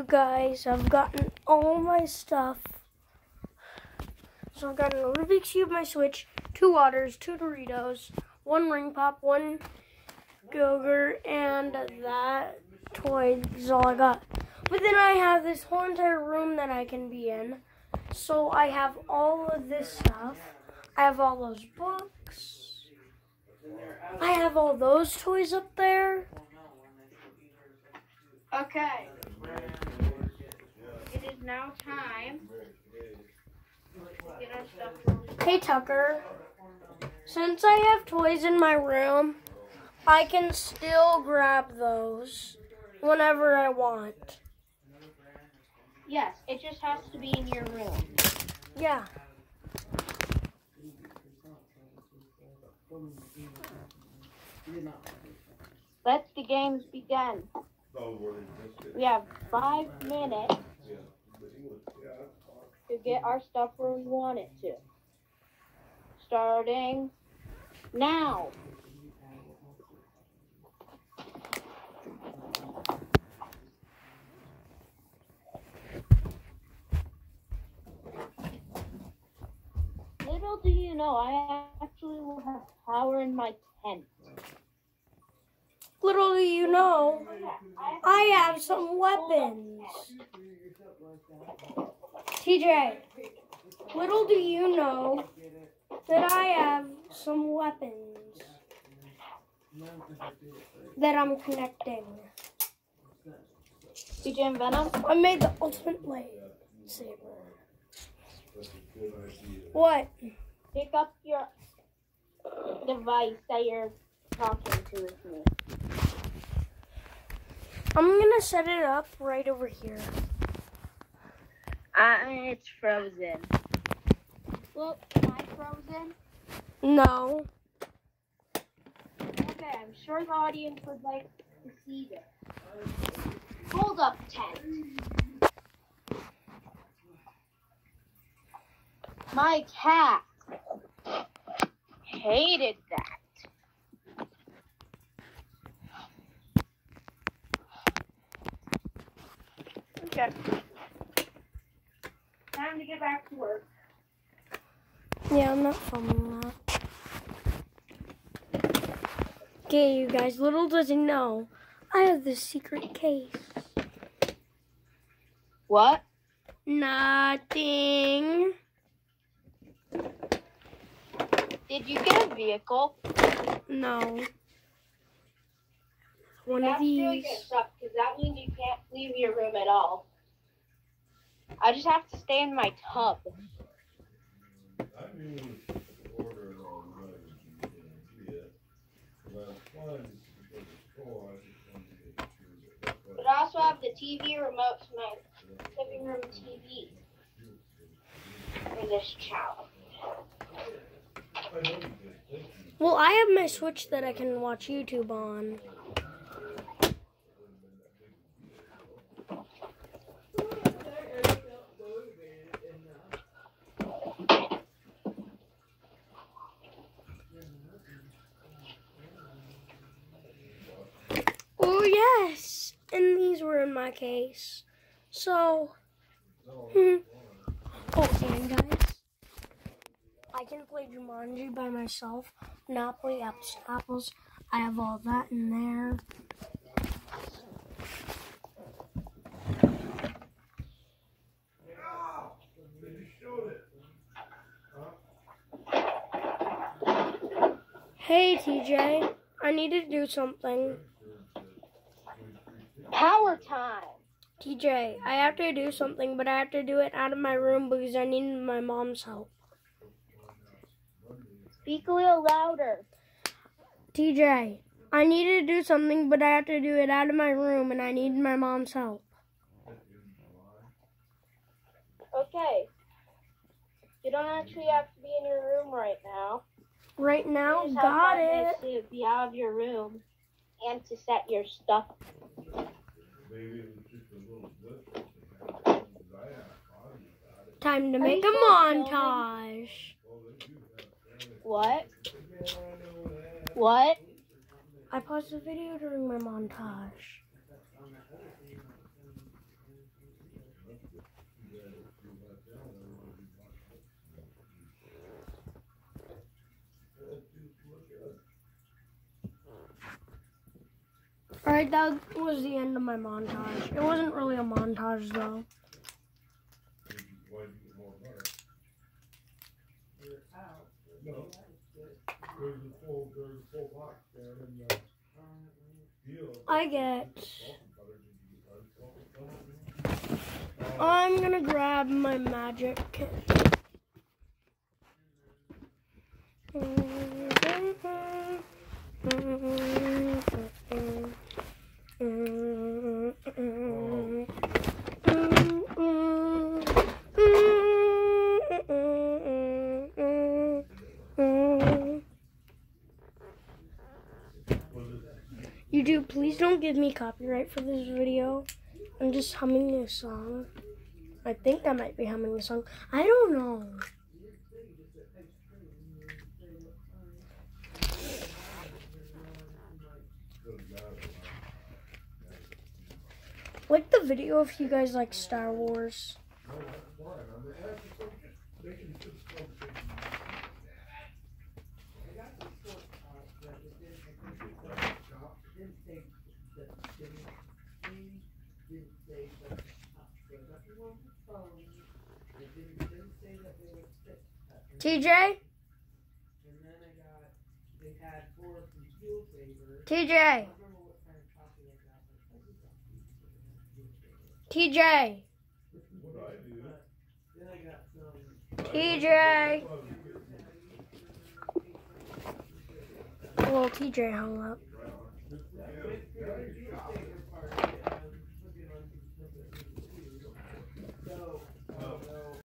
You guys, I've gotten all my stuff. So I've gotten a Rubik's Cube, my Switch, two waters, two Doritos, one ring pop, one Gogurt, and that toy is all I got. But then I have this whole entire room that I can be in. So I have all of this stuff. I have all those books. I have all those toys up there. Okay. It is now time. to Get our stuff. Hey Tucker, since I have toys in my room, I can still grab those whenever I want. Yes, it just has to be in your room. Yeah. Let the games begin. We have five minutes to get our stuff where we want it to. Starting now. Little do you know, I actually will have power in my tent. Little do you know, I have some weapons. TJ, little do you know that I have some weapons that I'm connecting. TJ and Venom, I made the ultimate lightsaber. What? pick up your device that you're talking to with me. I'm gonna set it up right over here. Uh, it's frozen. Look, am I frozen? No. Okay, I'm sure the audience would like to see this. Hold up, tent. My cat hated that. Okay. Time to get back to work. Yeah, I'm not filming that. Okay, you guys, little does he know, I have this secret case. What? Nothing. Did you get a vehicle? No. One That's of these. really gonna suck because that means you can't leave your room at all. I just have to stay in my tub. But I also have the TV remote to my living room TV for this challenge. Well, I have my Switch that I can watch YouTube on. Yes. And these were in my case. So, hmm. oh, and guys, I can play Jumanji by myself. Monopoly, apples, apples. I have all that in there. Hey, TJ. I need to do something. Power time. TJ, I have to do something, but I have to do it out of my room because I need my mom's help. Speak a little louder. TJ, I need to do something, but I have to do it out of my room and I need my mom's help. Okay. You don't actually have to be in your room right now. Right now, You got it. To be out of your room and to set your stuff. Time to make a you still filming? montage. What? What? I paused the video during my montage. Alright, that was the end of my montage. It wasn't really a montage though. I get. I'm gonna grab my magic kit. YouTube, please don't give me copyright for this video. I'm just humming a song. I think I might be humming a song. I don't know. The video if you guys like Star Wars. TJ? TJ? TJ? TJ? Well, TJ hung up.